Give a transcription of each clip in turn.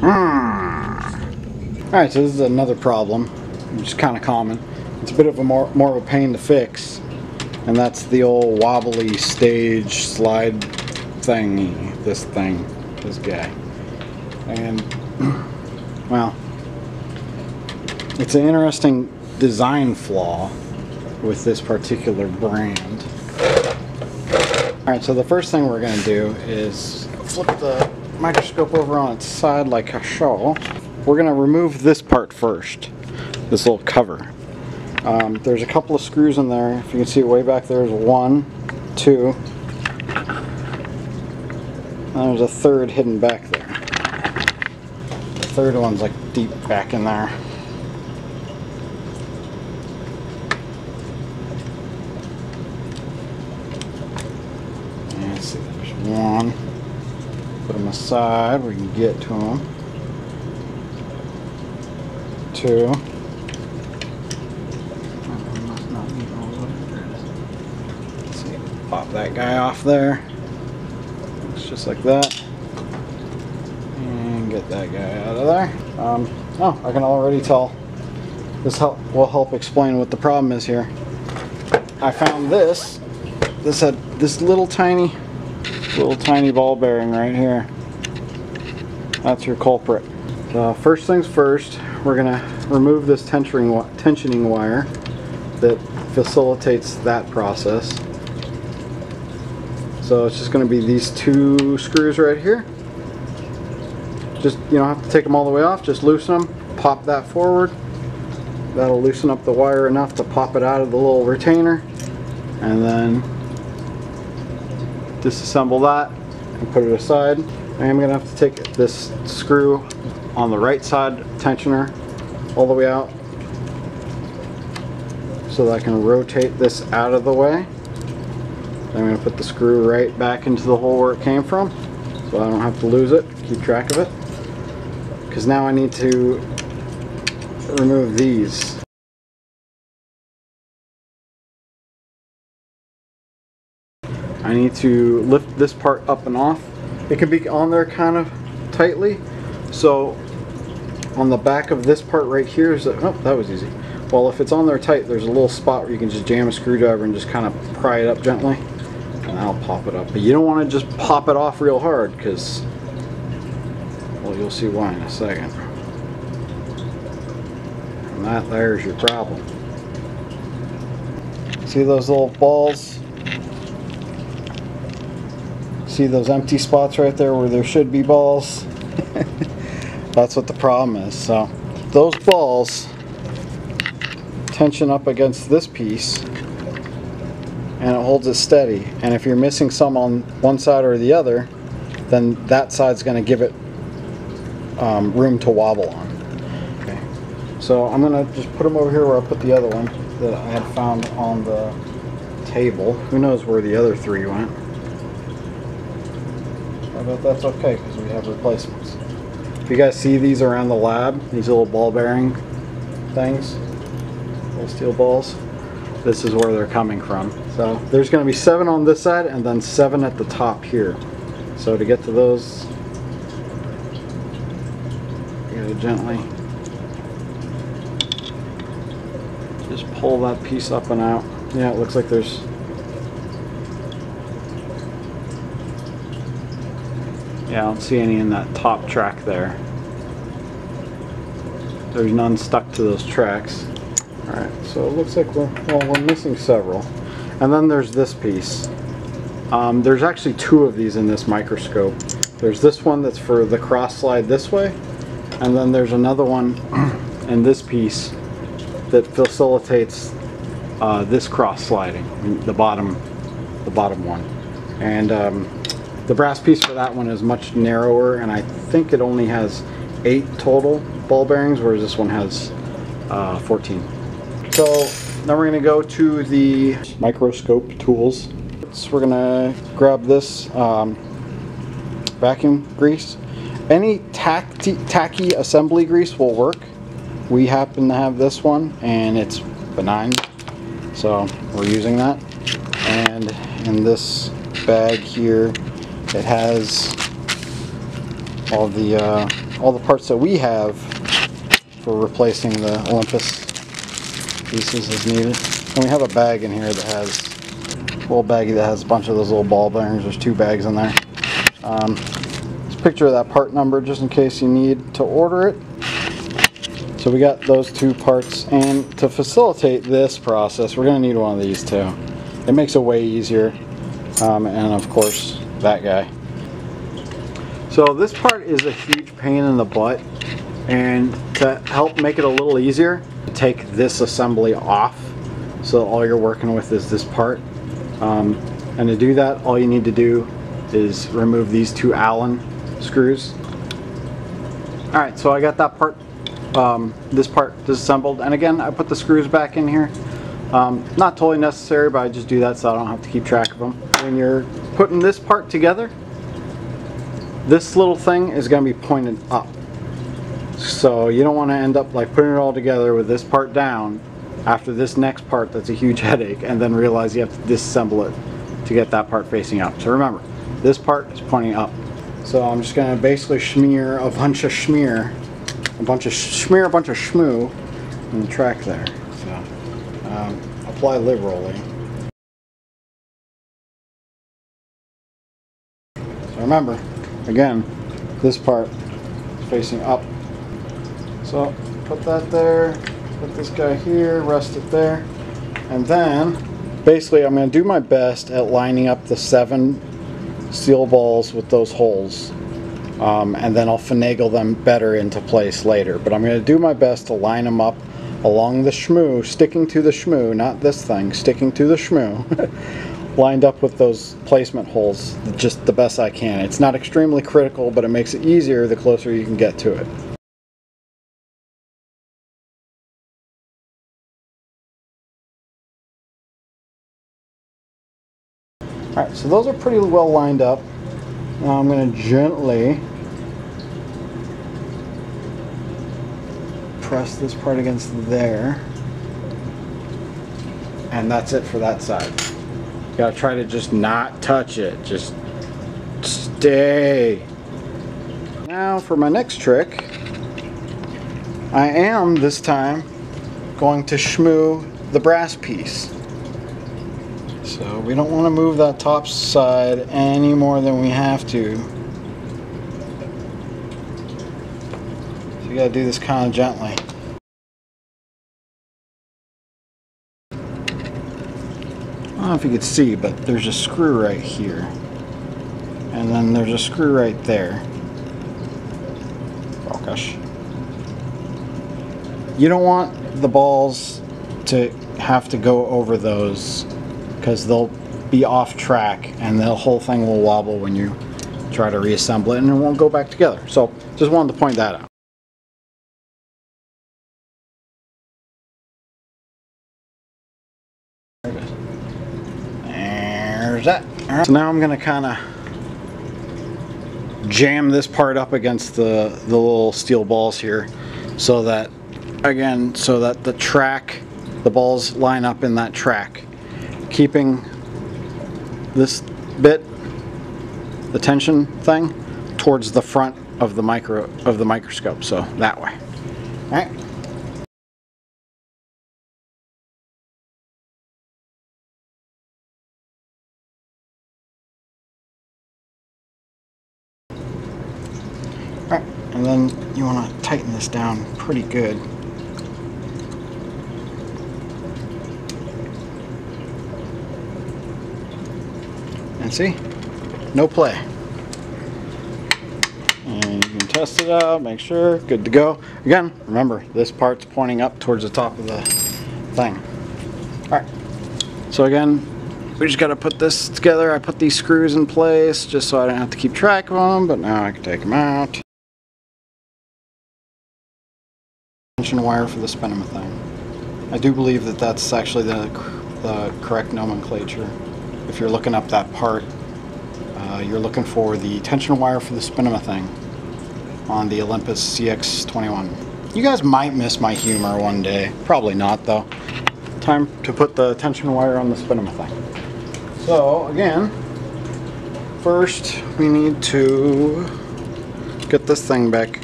Hmm. Alright, so this is another problem, which is kind of common. It's a bit of a more, more of a pain to fix, and that's the old wobbly stage slide thingy, this thing, this guy. And, well, it's an interesting design flaw with this particular brand. Alright, so the first thing we're going to do is flip the microscope over on its side like a show. We're going to remove this part first, this little cover. Um, there's a couple of screws in there. If you can see way back there is one, two, and there's a third hidden back there. The third one's like deep back in there. Let's see, there's one. Put them aside, we can get to them. Two. Pop that guy off there. Looks just like that. And get that guy out of there. Um, oh, I can already tell. This help will help explain what the problem is here. I found this. This had this little tiny, little tiny ball bearing right here. That's your culprit. Uh, first things first, we're gonna remove this tensioning tensioning wire that facilitates that process. So it's just going to be these two screws right here. Just, you don't have to take them all the way off, just loosen them, pop that forward. That'll loosen up the wire enough to pop it out of the little retainer. And then disassemble that and put it aside. I'm going to have to take this screw on the right side tensioner all the way out so that I can rotate this out of the way. I'm going to put the screw right back into the hole where it came from so I don't have to lose it, keep track of it. Because now I need to remove these. I need to lift this part up and off. It can be on there kind of tightly. So on the back of this part right here is, oh, that was easy. Well, if it's on there tight, there's a little spot where you can just jam a screwdriver and just kind of pry it up gently. And that'll pop it up. But you don't want to just pop it off real hard because, well, you'll see why in a second. And that there's your problem. See those little balls? See those empty spots right there where there should be balls? That's what the problem is. So those balls tension up against this piece and it holds it steady. And if you're missing some on one side or the other, then that side's going to give it um, room to wobble on. Okay. So I'm going to just put them over here where I put the other one that I had found on the table. Who knows where the other three went. I bet that's okay because we have replacements. If you guys see these around the lab, these little ball bearing things, little steel balls, this is where they're coming from. So there's going to be seven on this side and then seven at the top here. So to get to those, you gotta gently just pull that piece up and out. Yeah, it looks like there's Yeah, I don't see any in that top track there. There's none stuck to those tracks. Alright, so it looks like we're, well, we're missing several. And then there's this piece. Um, there's actually two of these in this microscope. There's this one that's for the cross slide this way, and then there's another one in this piece that facilitates uh, this cross sliding, the bottom, the bottom one. And um, the brass piece for that one is much narrower, and I think it only has eight total ball bearings, whereas this one has uh, 14. So now we're going to go to the microscope tools. So we're going to grab this um, vacuum grease. Any tacky, tacky assembly grease will work. We happen to have this one and it's benign, so we're using that. And in this bag here, it has all the uh, all the parts that we have for replacing the Olympus pieces as needed. And we have a bag in here that has a little baggie that has a bunch of those little ball bearings. There's two bags in there. Um, picture of that part number just in case you need to order it. So we got those two parts and to facilitate this process we're going to need one of these too. It makes it way easier um, and of course that guy. So this part is a huge pain in the butt and to help make it a little easier take this assembly off so all you're working with is this part. Um, and to do that all you need to do is remove these two Allen screws. Alright so I got that part um, this part disassembled. And again I put the screws back in here um, not totally necessary but I just do that so I don't have to keep track of them when you're putting this part together this little thing is going to be pointed up so you don't want to end up like putting it all together with this part down after this next part that's a huge headache and then realize you have to disassemble it to get that part facing up. So remember, this part is pointing up. So I'm just going to basically smear a bunch of smear, a bunch of smear a bunch of schmoo in the track there. Apply liberally. So remember, again, this part is facing up so put that there, put this guy here, rest it there, and then basically I'm going to do my best at lining up the seven steel balls with those holes. Um, and then I'll finagle them better into place later. But I'm going to do my best to line them up along the shmoo, sticking to the shmoo, not this thing, sticking to the shmoo, lined up with those placement holes just the best I can. It's not extremely critical, but it makes it easier the closer you can get to it. Alright, so those are pretty well lined up. Now I'm going to gently press this part against there. And that's it for that side. You gotta try to just not touch it. Just stay. Now for my next trick, I am this time going to shmoo the brass piece. So we don't want to move that top side any more than we have to. You got to do this kind of gently. I don't know if you could see, but there's a screw right here. And then there's a screw right there. Oh gosh. You don't want the balls to have to go over those because they'll be off track and the whole thing will wobble when you try to reassemble it and it won't go back together. So just wanted to point that out. There's that. So now I'm going to kind of jam this part up against the, the little steel balls here so that, again, so that the track, the balls line up in that track keeping this bit, the tension thing, towards the front of the micro of the microscope. So that way. All right. And then you want to tighten this down pretty good. And see, no play. And you can test it out, make sure, good to go. Again, remember, this part's pointing up towards the top of the thing. Alright, so again, we just got to put this together. I put these screws in place just so I don't have to keep track of them, but now I can take them out. Wire for the Spinema thing. I do believe that that's actually the, the correct nomenclature if you're looking up that part, uh, you're looking for the tension wire for the Spinema thing on the Olympus CX21. You guys might miss my humor one day. Probably not though. Time to put the tension wire on the Spinema thing. So again, first we need to get this thing back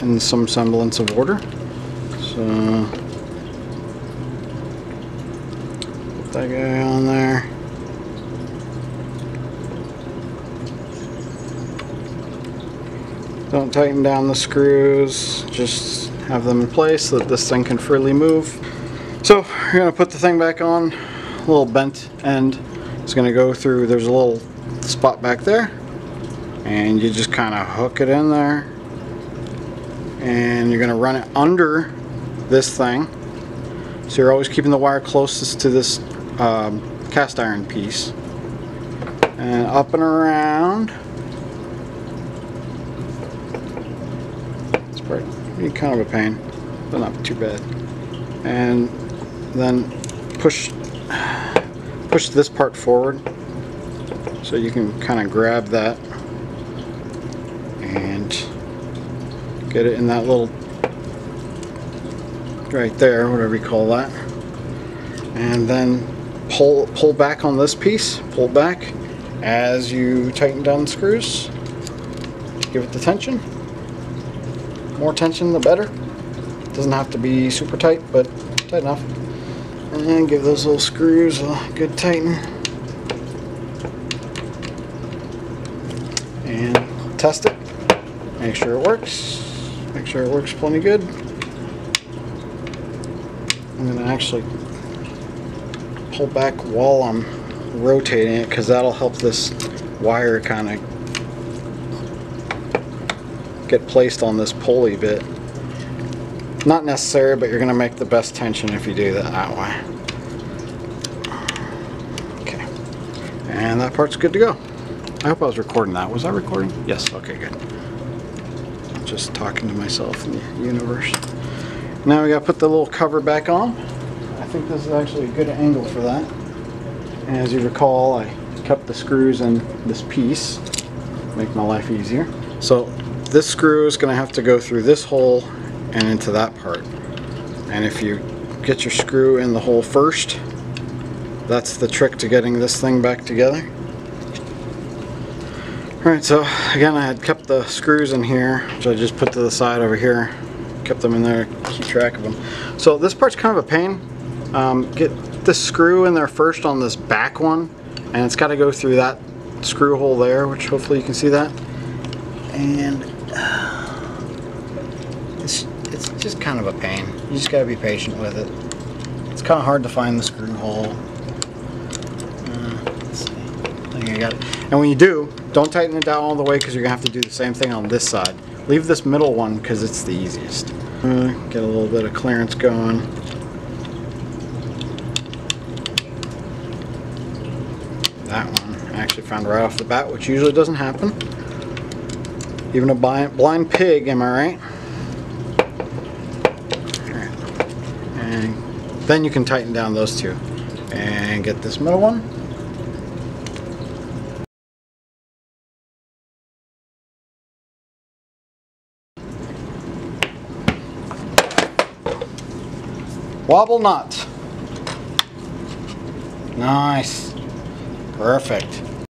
in some semblance of order. So put that guy on there. Don't tighten down the screws, just have them in place so that this thing can freely move. So you're gonna put the thing back on, a little bent end. It's gonna go through, there's a little spot back there, and you just kind of hook it in there. And you're gonna run it under this thing. So you're always keeping the wire closest to this um, cast iron piece. And up and around. It's pretty kind of a pain, but not too bad. And then push push this part forward so you can kind of grab that and get it in that little right there whatever you call that. And then pull pull back on this piece pull back as you tighten down the screws. Give it the tension. More tension the better. Doesn't have to be super tight but tight enough. And give those little screws a good tighten and test it. Make sure it works. Make sure it works plenty good I'm gonna actually pull back while I'm rotating it because that'll help this wire kind of get placed on this pulley bit. Not necessary but you're gonna make the best tension if you do that that way. Okay. And that part's good to go. I hope I was recording that. Was I recording? Yes. Okay good. Just talking to myself in the universe now we gotta put the little cover back on. I think this is actually a good angle for that. And as you recall, I kept the screws in this piece, make my life easier. So this screw is gonna have to go through this hole and into that part. And if you get your screw in the hole first, that's the trick to getting this thing back together. Alright, so again I had kept the screws in here, which I just put to the side over here kept them in there, keep track of them. So this part's kind of a pain. Um, get the screw in there first on this back one, and it's got to go through that screw hole there, which hopefully you can see that. And uh, it's, it's just kind of a pain. You just got to be patient with it. It's kind of hard to find the screw hole. Uh. And when you do, don't tighten it down all the way because you're going to have to do the same thing on this side. Leave this middle one because it's the easiest. Uh, get a little bit of clearance going. That one I actually found right off the bat, which usually doesn't happen. Even a blind, blind pig, am I right? And then you can tighten down those two. And get this middle one. Wobble not. Nice. Perfect.